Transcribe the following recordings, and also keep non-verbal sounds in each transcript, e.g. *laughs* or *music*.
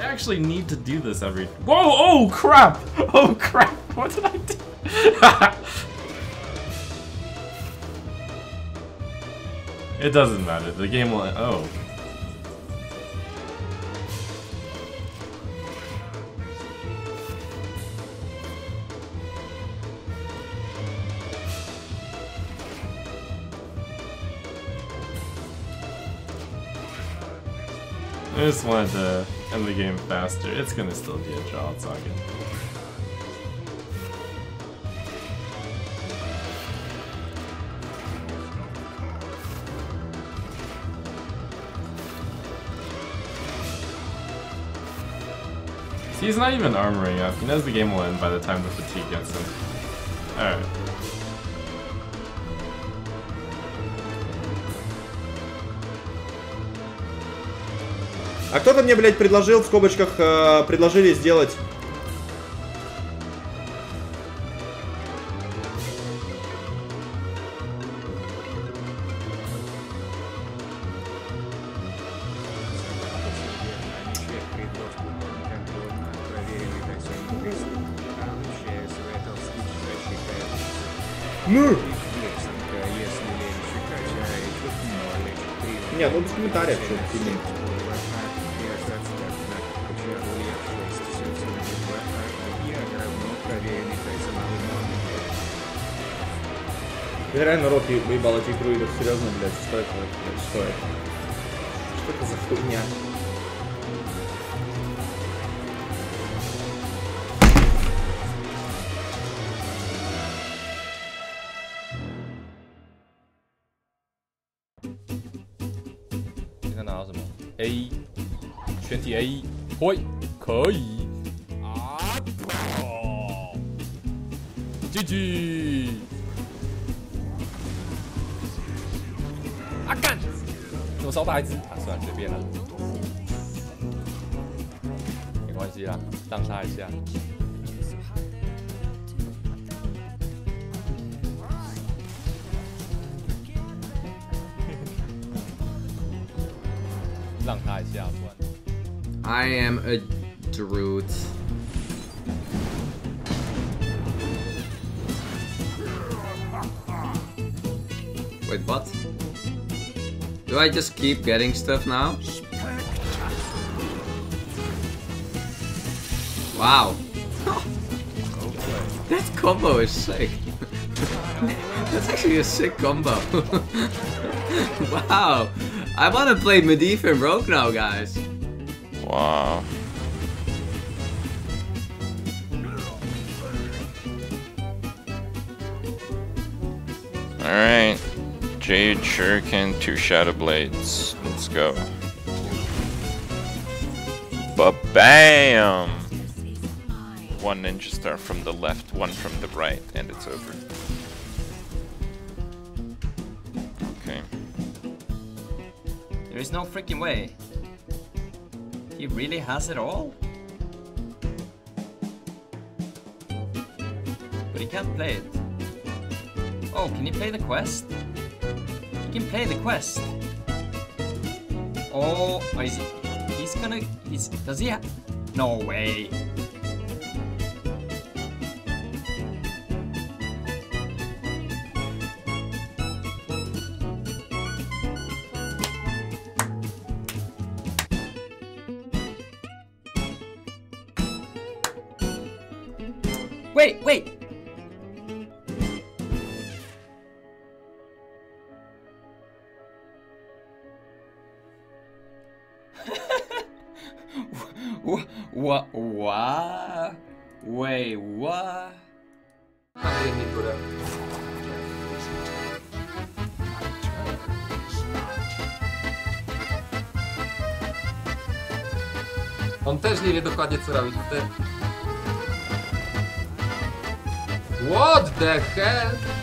I actually need to do this every... Whoa! Oh, crap! *laughs* Oh, crap! What did I do? *laughs* it doesn't matter. The game will... Oh. I just wanted to end the game faster. It's gonna still be a draw, good. See, he's not even armoring up. He knows the game will end by the time the fatigue gets him. Alright. А кто-то мне, блядь, предложил в скобочках, э, предложили сделать... Ну! Не, ну без комментариев, что Я реально рот выебал эти друидов, серьезно, блядь, что это, блядь, что это? Что это за хуйня? A，全体 A，会，可以。啊！GG。 我烧大一只，啊算了，随便了，没关系啦，*laughs* 让他一下。让他一下算。I am a druid. What? Do I just keep getting stuff now? Wow. *laughs* that combo is sick. *laughs* That's actually a sick combo. *laughs* wow. I want to play Medivh and Rogue now, guys. Wow. Alright. Jade Shuriken, two Shadow Blades. Let's go. Ba-bam! One Ninja Star from the left, one from the right, and it's over. Okay. There is no freaking way. He really has it all? But he can't play it. Oh, can he play the quest? Can play the quest. Oh, is he, he's gonna, he's, does he have, no way. Wait, wait! What? What? What? Wait, what? On też nie wie dokładnie co robić. What the hell?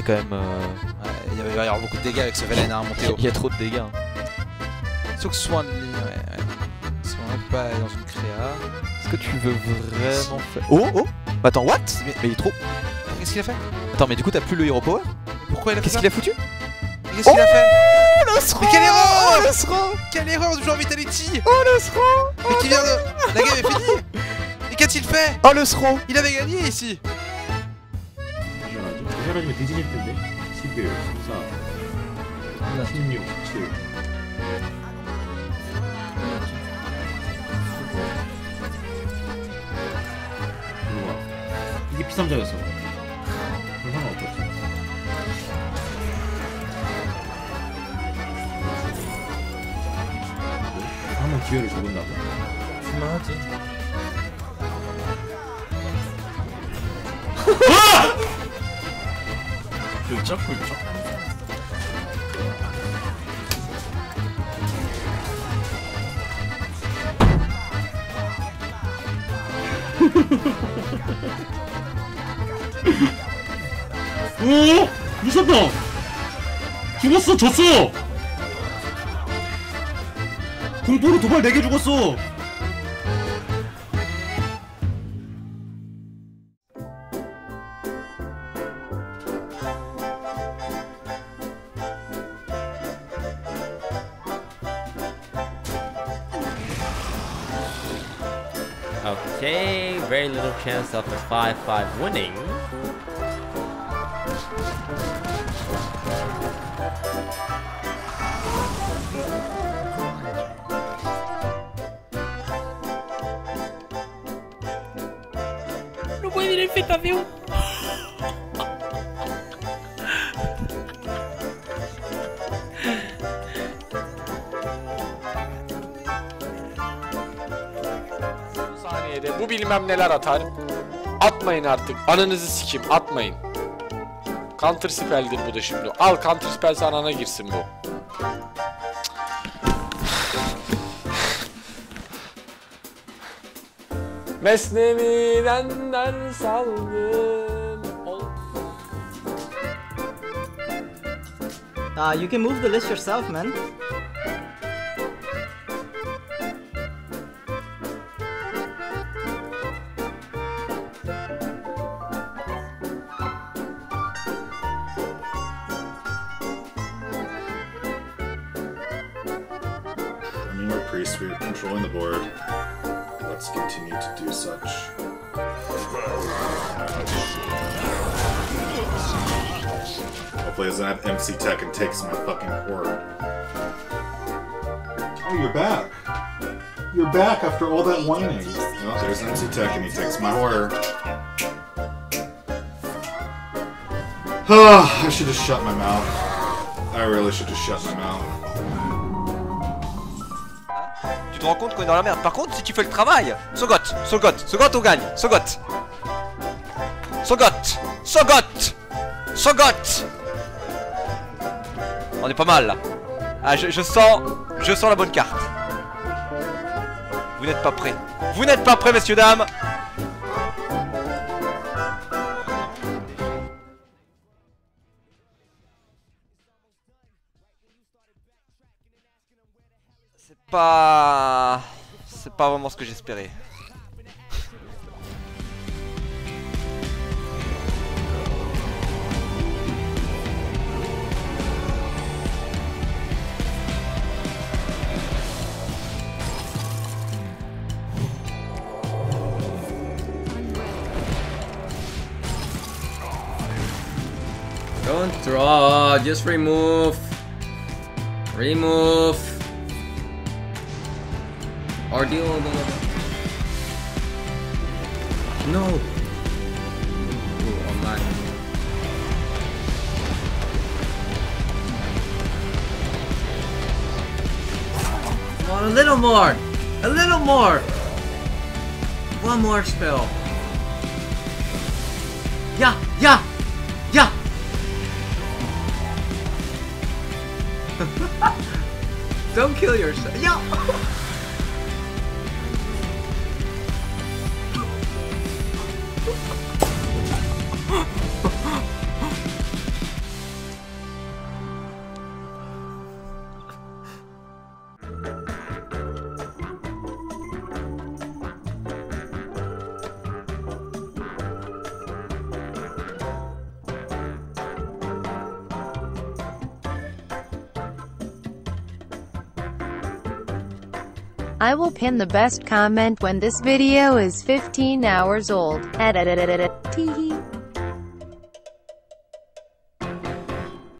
Y a quand même. euh, ouais, il va y avoir beaucoup de dégâts avec ce Velen à remonter haut. Il y a trop de dégâts. Sauf que soit un. Ouais, ouais. Soit un- pas dans une créa. Est-ce que tu veux vraiment faire. Oh oh Bah Attends, what? Mais, mais il est trop. Qu'est-ce qu'il a fait? Attends, mais du coup, t'as plus le Hero Power? Pourquoi il a fait Qu'est-ce qu'il a foutu? Qu'est-ce qu'il a fait? Oh le SRAM Mais quelle erreur Oh le Quelle erreur du genre Vitality Oh le SRAM Mais qui vient de... La game est finie Et qu'a-t-il fait? Oh le SRAM Il avait gagné ici 잘하시면 뒤집일 텐데. 11, 14 16, 7 들어와. 이게 P3자였어. 그럼 상관없었지 한번 기회를 줘본다고? 쓸만하지. 굴쩍 굴쩍. *laughs* 오! 미쳤다! 죽었어! 졌어! 공포로 도발 4개 죽었어! Okay, very little chance of a 5-5 winning. Não puede ir infectación. Bu bilmem neler atar. Atmayın artık. Ananızı sikim. Atmayın. Counter spell'dir bu da şimdi. Al counter spell anana girsin bu. Mesnevi'den ders Uh, you can move the list yourself, man. Mean, we're controlling the board. Let's continue to do such. Hopefully, doesn't have MC Tech and takes my fucking horror. Oh, you're back. You're back after all that whining. Oh, there's MC Tech and he takes my horror. *sighs* I should just shut my mouth. I really should just shut my mouth. Tu te rends compte qu'on est dans la merde. Par contre, si tu fais le travail, Sogot, Sogot, Sogot, on gagne. Sogot. Sogot. Sogot. Sogot. On est pas mal là. Ah, je, je sens, je sens la bonne carte. Vous n'êtes pas prêts. Vous n'êtes pas prêts, messieurs dames. Pas... C'est pas vraiment ce que j'espérais. Don't draw, just remove. Remove. Or deal with No. Oh, Ooh, online. Come on, a little more! A little more! One more spell. Yeah, yeah, yeah! *laughs* Don't kill yourself. Yeah! *laughs* I will pin the best comment when this video is 15 hours old.